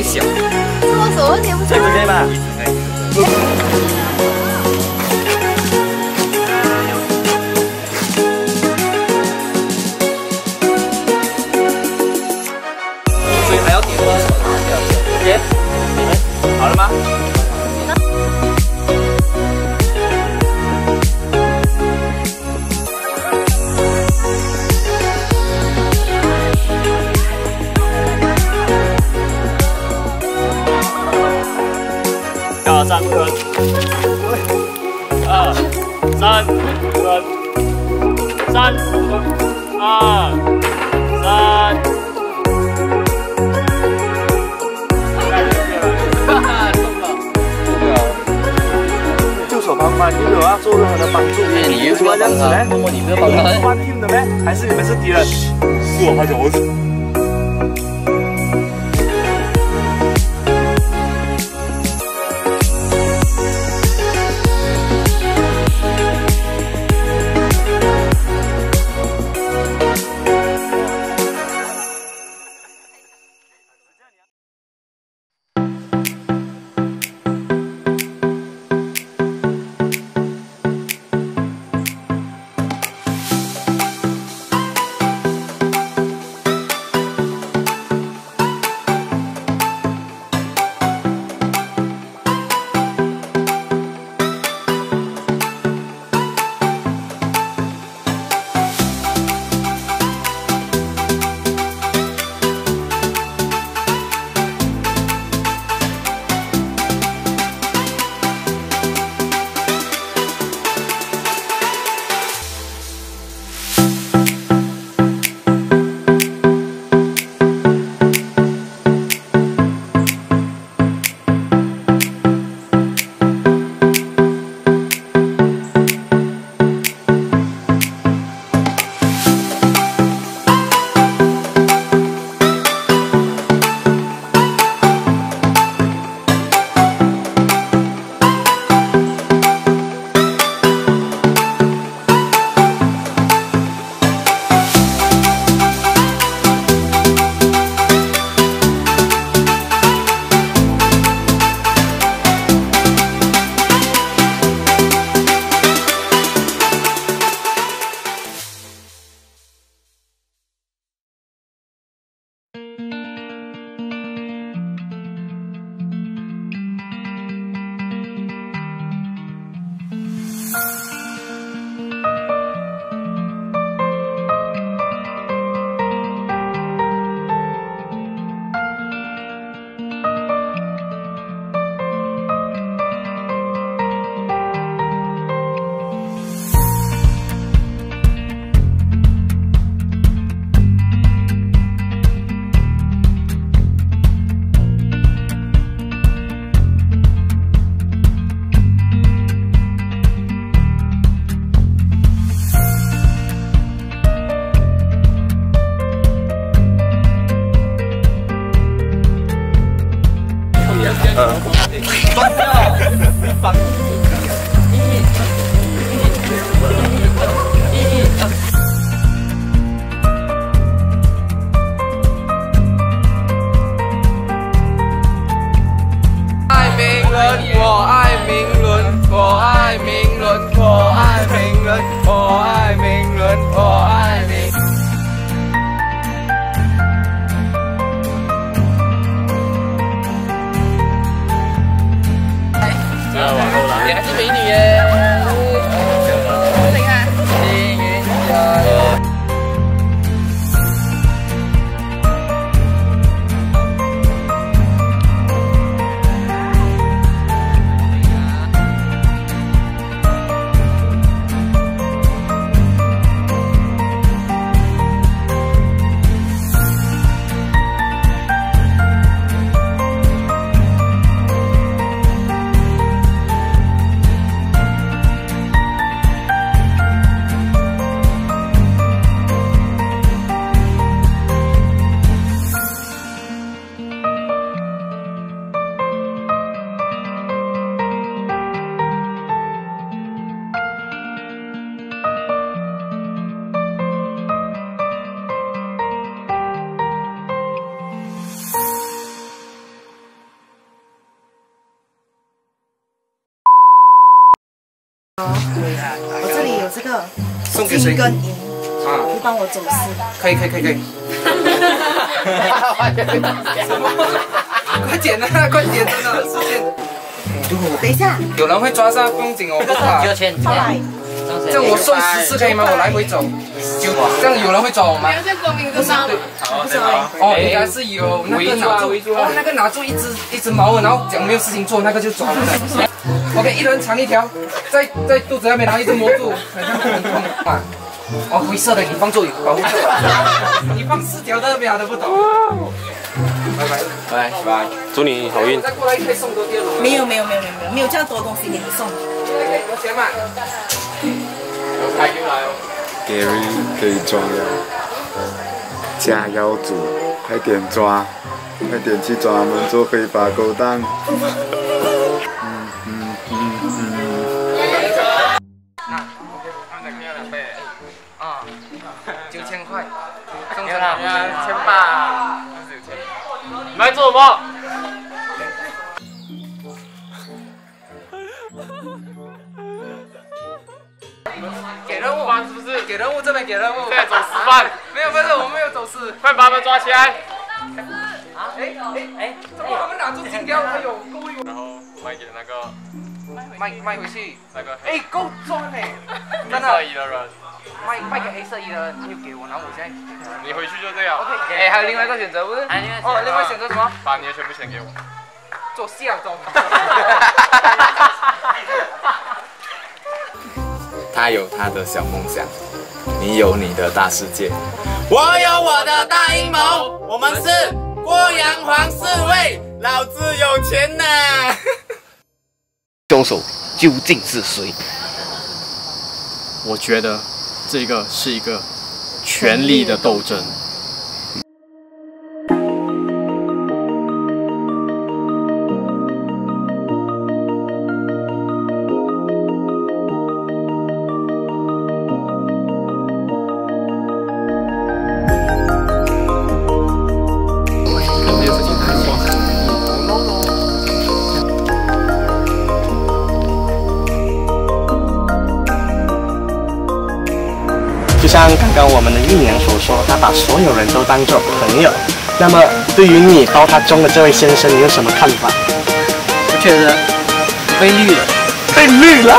还小。是我手都捏不出来。你有要做任何的帮助？你们这样子呢，默默你们要帮他。是 team 的呗？还是你们是敌人？是我，还是我？我这里有这个送给谁金？跟银，啊，你帮我走私。可以可以可以可以。快点啊！快点，真的时间。等一下，有人会抓上，不用紧，我不怕。钱超来，这样我送十次可以吗？我来回走。就这样有人会抓我吗？在光明？哦，应该是有那个拿住，哦，那个拿住一只一只猫，然后讲没有事情做，那个就抓了。OK，一人藏一条，在在肚子那边，然后一直摸住，好像很痛啊。哦，灰色的你放住，保护住。你放四条在那边，他都不懂。拜拜拜拜，祝你好运。再过来可以送多点了。没有没有没有没有没有没有这样多东西给你送。有钱吗？有开进来哦。Gary 可以抓了，加妖主，快点抓，快点去抓他们做非法勾当。给任务饭是不是？给任务这边给任务。对走私犯，没有不是，我们没有走私。快把他们抓起来！哎哎哎，怎么他们拿住金条还有够力？然后卖给那个卖卖回去。那个哎，够赚哎！黑真的，色衣的人，卖卖给黑色衣的人，他就给我，然后我现在。你回去就这样。OK，哎，还有另外一个选择不是？哦，另外选择什么？把你的全部钱给我。做校长。他有他的小梦想，你有你的大世界，我有我的大阴谋。我们是郭阳黄四位，老子有钱呐！凶手究竟是谁？我觉得这个是一个权力的斗争。们的玉娘所说，她把所有人都当做朋友。那么，对于你刀他中的这位先生，你有什么看法？我觉得被绿了。被绿了。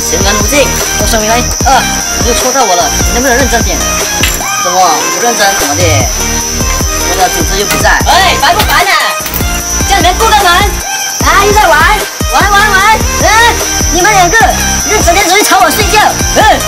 显然不进，我手没来。二，你又戳到我了，你能不能认真点？怎么不认真怎么的？我的组织又不在。喂，烦不烦呢？你们过个门。啊，又在玩，玩玩玩。嗯，你们两个，就整天只会吵我睡觉。嗯，